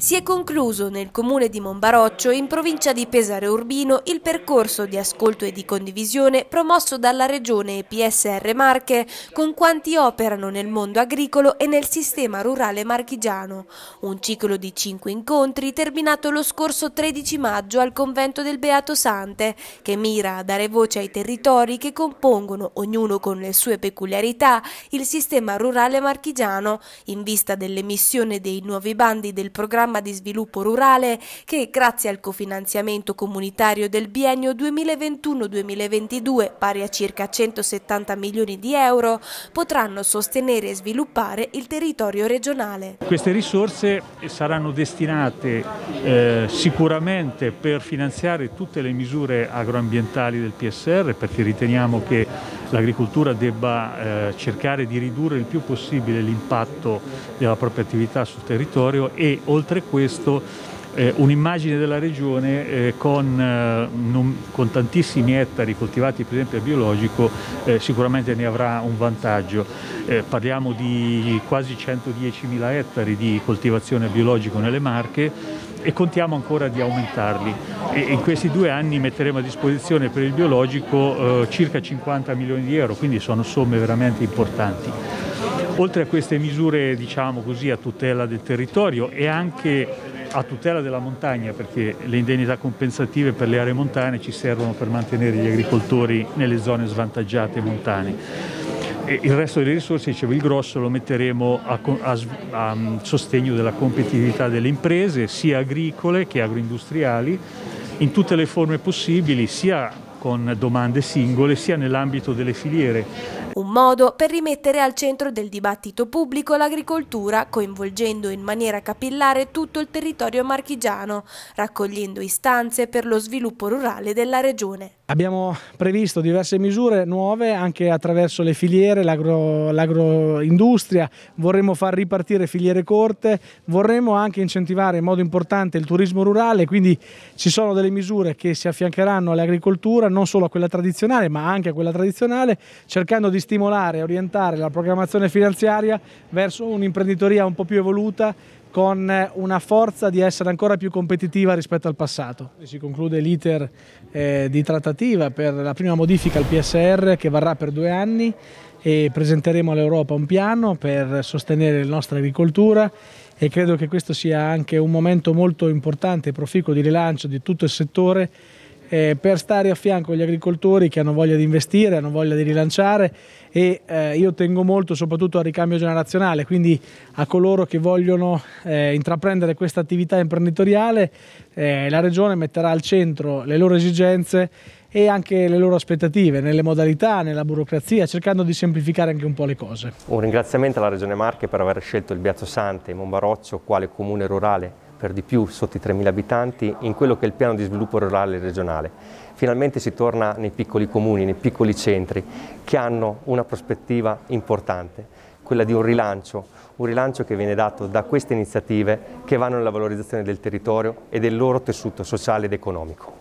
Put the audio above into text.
Si è concluso nel comune di Monbaroccio, in provincia di Pesare Urbino, il percorso di ascolto e di condivisione promosso dalla Regione e PSR Marche con quanti operano nel mondo agricolo e nel sistema rurale marchigiano. Un ciclo di cinque incontri terminato lo scorso 13 maggio al convento del Beato Sante, che mira a dare voce ai territori che compongono, ognuno con le sue peculiarità, il sistema rurale marchigiano, in vista dell'emissione dei nuovi bandi del programma programma di sviluppo rurale che, grazie al cofinanziamento comunitario del biennio 2021-2022, pari a circa 170 milioni di euro, potranno sostenere e sviluppare il territorio regionale. Queste risorse saranno destinate eh, sicuramente per finanziare tutte le misure agroambientali del PSR perché riteniamo che l'agricoltura debba eh, cercare di ridurre il più possibile l'impatto della propria attività sul territorio e oltre questo eh, un'immagine della regione eh, con, eh, non, con, tantissimi ettari coltivati per esempio a biologico eh, sicuramente ne avrà un vantaggio. Eh, parliamo di quasi 110.000 ettari di coltivazione a biologico nelle Marche e contiamo ancora di aumentarli. E in questi due anni metteremo a disposizione per il biologico eh, circa 50 milioni di euro, quindi sono somme veramente importanti. Oltre a queste misure diciamo così, a tutela del territorio e anche a tutela della montagna perché le indennità compensative per le aree montane ci servono per mantenere gli agricoltori nelle zone svantaggiate montane e il resto delle risorse, dicevo, il grosso lo metteremo a, a, a sostegno della competitività delle imprese, sia agricole che agroindustriali, in tutte le forme possibili, sia con domande singole, sia nell'ambito delle filiere un modo per rimettere al centro del dibattito pubblico l'agricoltura, coinvolgendo in maniera capillare tutto il territorio marchigiano, raccogliendo istanze per lo sviluppo rurale della regione. Abbiamo previsto diverse misure nuove anche attraverso le filiere, l'agroindustria, l'agro vorremmo far ripartire filiere corte, vorremmo anche incentivare in modo importante il turismo rurale, quindi ci sono delle misure che si affiancheranno all'agricoltura, non solo a quella tradizionale ma anche a quella tradizionale, cercando di stimolare e orientare la programmazione finanziaria verso un'imprenditoria un po' più evoluta con una forza di essere ancora più competitiva rispetto al passato. Si conclude l'iter eh, di trattativa per la prima modifica al PSR che varrà per due anni e presenteremo all'Europa un piano per sostenere la nostra agricoltura e credo che questo sia anche un momento molto importante e proficuo di rilancio di tutto il settore eh, per stare a fianco agli agricoltori che hanno voglia di investire, hanno voglia di rilanciare e eh, io tengo molto soprattutto al ricambio generazionale, quindi a coloro che vogliono eh, intraprendere questa attività imprenditoriale, eh, la Regione metterà al centro le loro esigenze e anche le loro aspettative nelle modalità, nella burocrazia, cercando di semplificare anche un po' le cose. Un ringraziamento alla Regione Marche per aver scelto il Biazzo Sante, Monbaroccio, quale comune rurale per di più sotto i 3.000 abitanti in quello che è il piano di sviluppo rurale regionale. Finalmente si torna nei piccoli comuni, nei piccoli centri che hanno una prospettiva importante, quella di un rilancio, un rilancio che viene dato da queste iniziative che vanno nella valorizzazione del territorio e del loro tessuto sociale ed economico.